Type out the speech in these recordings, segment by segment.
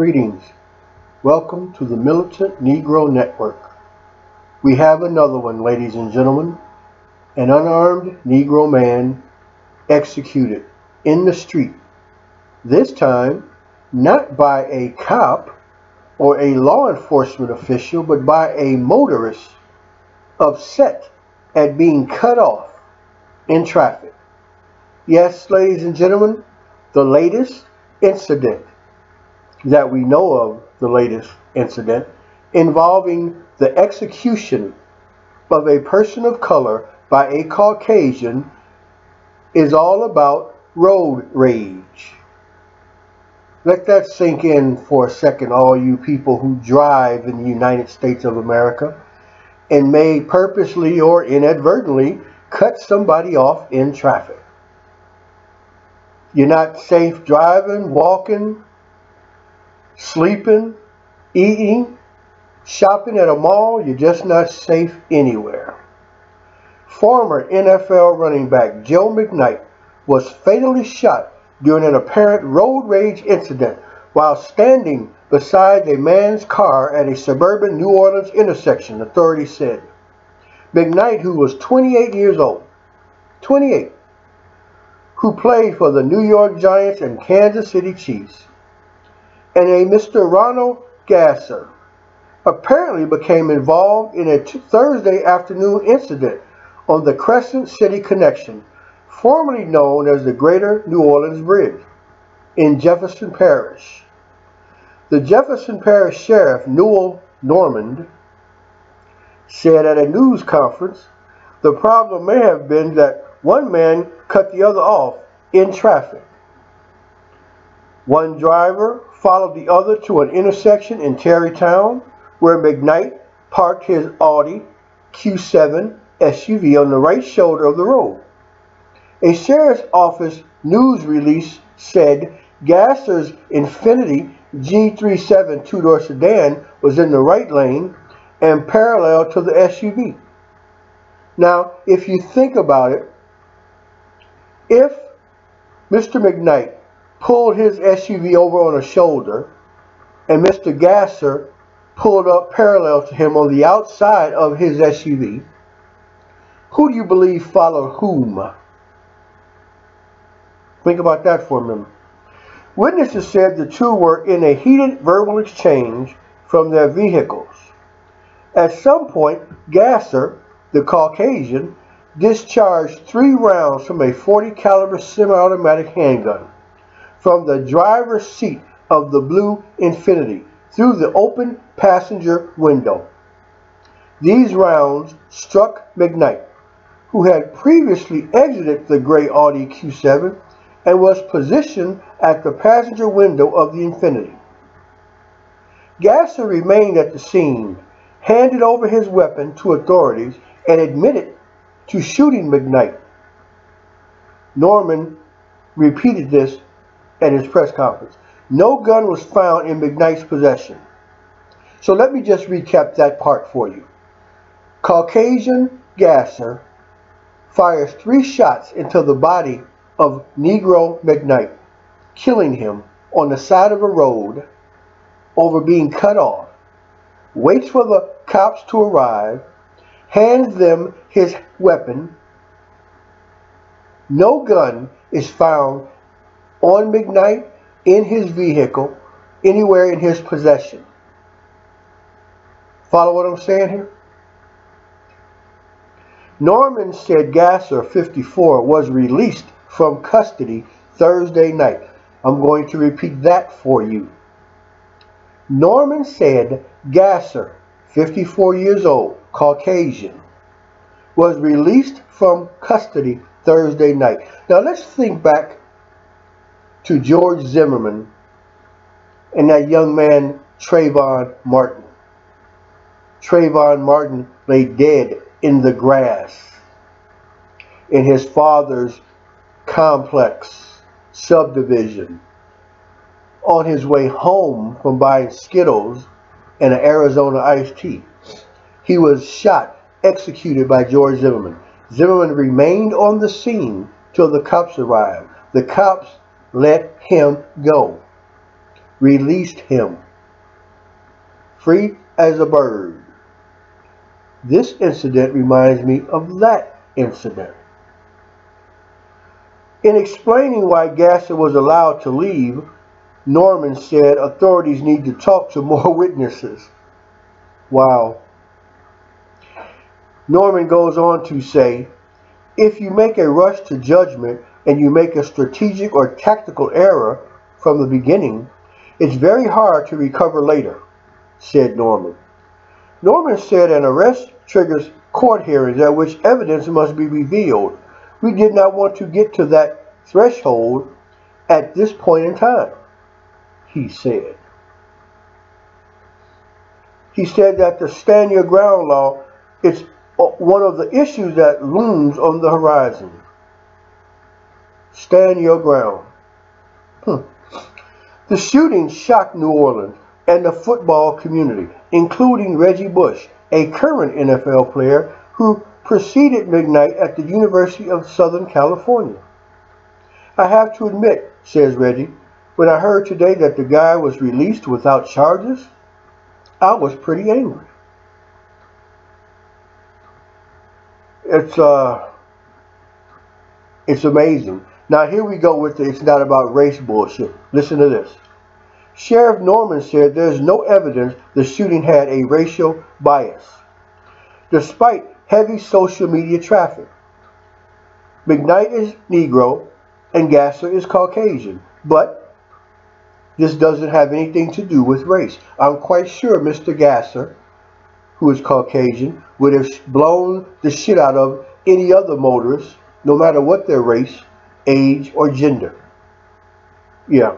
Greetings. Welcome to the Militant Negro Network. We have another one, ladies and gentlemen. An unarmed Negro man executed in the street. This time, not by a cop or a law enforcement official, but by a motorist upset at being cut off in traffic. Yes, ladies and gentlemen, the latest incident that we know of, the latest incident, involving the execution of a person of color by a Caucasian is all about road rage. Let that sink in for a second, all you people who drive in the United States of America and may purposely or inadvertently cut somebody off in traffic. You're not safe driving, walking, sleeping, eating, shopping at a mall. You're just not safe anywhere. Former NFL running back Joe McKnight was fatally shot during an apparent road rage incident while standing beside a man's car at a suburban New Orleans intersection, authorities said. McKnight, who was 28 years old, 28, who played for the New York Giants and Kansas City Chiefs, and a Mr. Ronald Gasser, apparently became involved in a Thursday afternoon incident on the Crescent City Connection, formerly known as the Greater New Orleans Bridge, in Jefferson Parish. The Jefferson Parish Sheriff, Newell Normand, said at a news conference the problem may have been that one man cut the other off in traffic. One driver followed the other to an intersection in Terrytown where McKnight parked his Audi Q7 SUV on the right shoulder of the road. A sheriff's office news release said Gasser's Infiniti G37 two-door sedan was in the right lane and parallel to the SUV. Now, if you think about it, if Mr. McKnight pulled his SUV over on a shoulder and Mr. Gasser pulled up parallel to him on the outside of his SUV, who do you believe followed whom? Think about that for a minute. Witnesses said the two were in a heated verbal exchange from their vehicles. At some point, Gasser, the Caucasian, discharged three rounds from a 40 caliber semi-automatic handgun from the driver's seat of the blue Infiniti through the open passenger window. These rounds struck McKnight, who had previously exited the gray Audi Q7 and was positioned at the passenger window of the Infiniti. Gasser remained at the scene, handed over his weapon to authorities, and admitted to shooting McKnight. Normand repeated this at his press conference. No gun was found in McKnight's possession. So let me just recap that part for you. Caucasian Gasser fires three shots into the body of Negro McKnight, killing him on the side of a road over being cut off, waits for the cops to arrive, hands them his weapon. No gun is found on McKnight in his vehicle anywhere in his possession. Follow what I'm saying here? Normand said Gasser, 54, was released from custody Thursday night. I'm going to repeat that for you. Normand said Gasser, 54 years old, Caucasian, was released from custody Thursday night. Now let's think back to George Zimmerman and that young man Trayvon Martin. Trayvon Martin lay dead in the grass in his father's complex subdivision on his way home from buying Skittles and an Arizona iced tea. He was shot, executed by George Zimmerman. Zimmerman remained on the scene till the cops arrived. The cops let him go. released him, free as a bird. This incident reminds me of that incident. In explaining why Gasser was allowed to leave, Normand said authorities need to talk to more witnesses. Wow. Normand goes on to say, if you make a rush to judgment and you make a strategic or tactical error from the beginning, it's very hard to recover later, said Normand. Normand said an arrest triggers court hearings at which evidence must be revealed. We did not want to get to that threshold at this point in time, he said. He said that the stand your ground law is one of the issues that looms on the horizon. Stand your ground. Hmm. The shooting shocked New Orleans and the football community, including Reggie Bush, a current NFL player who preceded McKnight at the University of Southern California. I have to admit, says Reggie, when I heard today that the guy was released without charges, I was pretty angry. It's uh it's amazing. Now here we go with the it's not about race bullshit. Listen to this. Sheriff Normand said there's no evidence the shooting had a racial bias, despite heavy social media traffic. McKnight is Negro and Gasser is Caucasian, but this doesn't have anything to do with race. I'm quite sure Mr. Gasser, who is Caucasian, would have blown the shit out of any other motorist, no matter what their race, age, or gender. Yeah.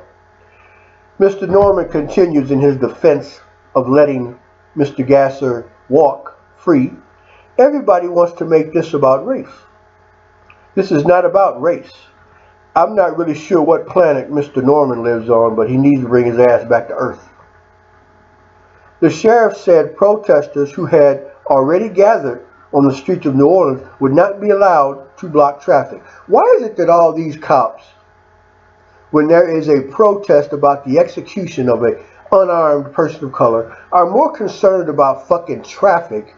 Mr. Normand continues in his defense of letting Mr. Gasser walk free. Everybody wants to make this about race. This is not about race. I'm not really sure what planet Mr. Normand lives on, but he needs to bring his ass back to Earth. The sheriff said protesters who had already gathered on the streets of New Orleans would not be allowed to block traffic. Why is it that all these cops when there is a protest about the execution of an unarmed person of color are more concerned about fucking traffic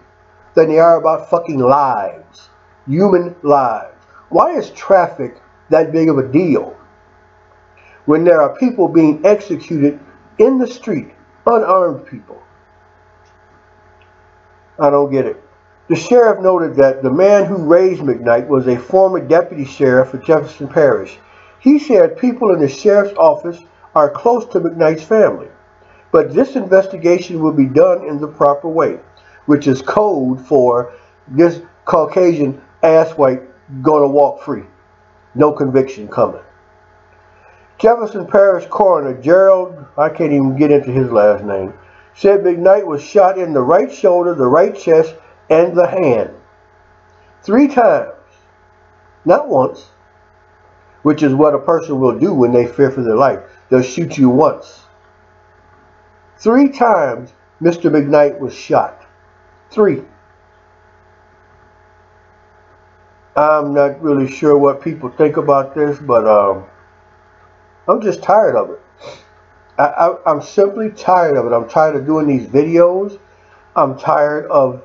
than they are about fucking lives, human lives. Why is traffic that big of a deal when there are people being executed in the street, unarmed people? I don't get it. The sheriff noted that the man who raised McKnight was a former deputy sheriff for Jefferson Parish he said people in the sheriff's office are close to McKnight's family, but this investigation will be done in the proper way, which is code for this Caucasian asswipe gonna walk free. No conviction coming. Jefferson Parish Coroner Gerald, I can't even get into his last name, said McKnight was shot in the right shoulder, the right chest, and the hand. Three times. Not once which is what a person will do when they fear for their life. They'll shoot you once. Three times Mr. McKnight was shot. Three. I'm not really sure what people think about this, but um, I'm just tired of it. I, am simply tired of it. I'm tired of doing these videos. I'm tired of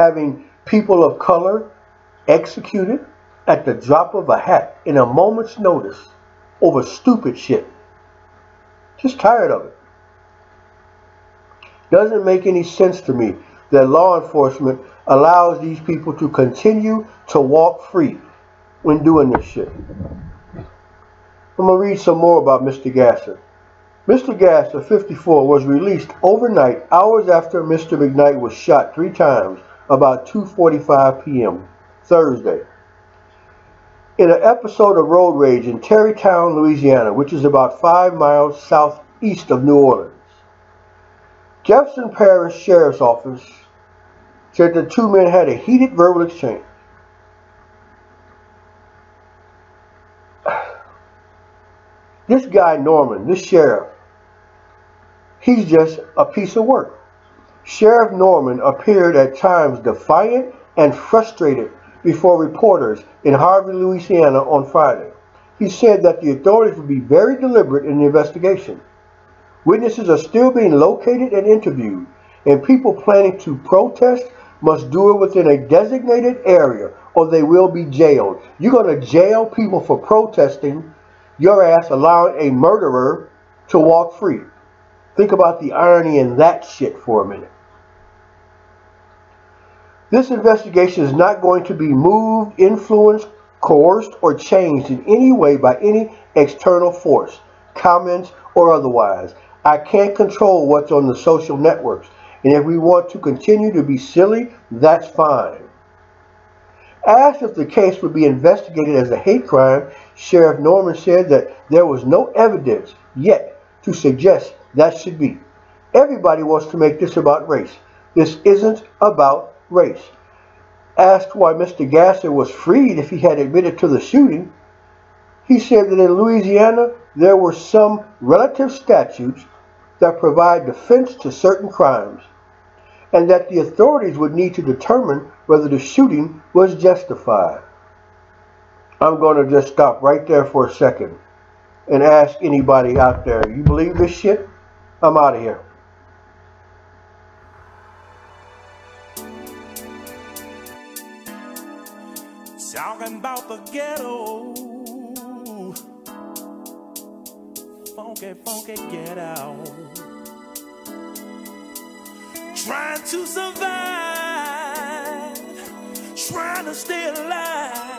having people of color executed at the drop of a hat in a moment's notice over stupid shit. Just tired of it. Doesn't make any sense to me that law enforcement allows these people to continue to walk free when doing this shit. I'm going to read some more about Mr. Gasser. Mr. Gasser, 54, was released overnight hours after Mr. McKnight was shot three times about 2.45 p.m. Thursday in an episode of road rage in Terrytown, Louisiana, which is about five miles southeast of New Orleans. Jefferson Parish Sheriff's Office said the two men had a heated verbal exchange. This guy, Normand, this sheriff, he's just a piece of work. Sheriff Normand appeared at times defiant and frustrated before reporters in Harvey, Louisiana on Friday. he said that the authorities would be very deliberate in the investigation. Witnesses are still being located and interviewed, and people planning to protest must do it within a designated area or they will be jailed. You're going to jail people for protesting your ass allowing a murderer to walk free. Think about the irony in that shit for a minute. This investigation is not going to be moved, influenced, coerced, or changed in any way by any external force, comments, or otherwise. I can't control what's on the social networks. And if we want to continue to be silly, that's fine. Asked if the case would be investigated as a hate crime, Sheriff Normand said that there was no evidence yet to suggest that should be. Everybody wants to make this about race. This isn't about race. Asked why Mr. Gasser was freed if he had admitted to the shooting, he said that in Louisiana there were some relative statutes that provide defense to certain crimes, and that the authorities would need to determine whether the shooting was justified. I'm going to just stop right there for a second and ask anybody out there, you believe this shit? I'm out of here. Talking about the ghetto. Funky, funky ghetto. Trying to survive. Trying to stay alive.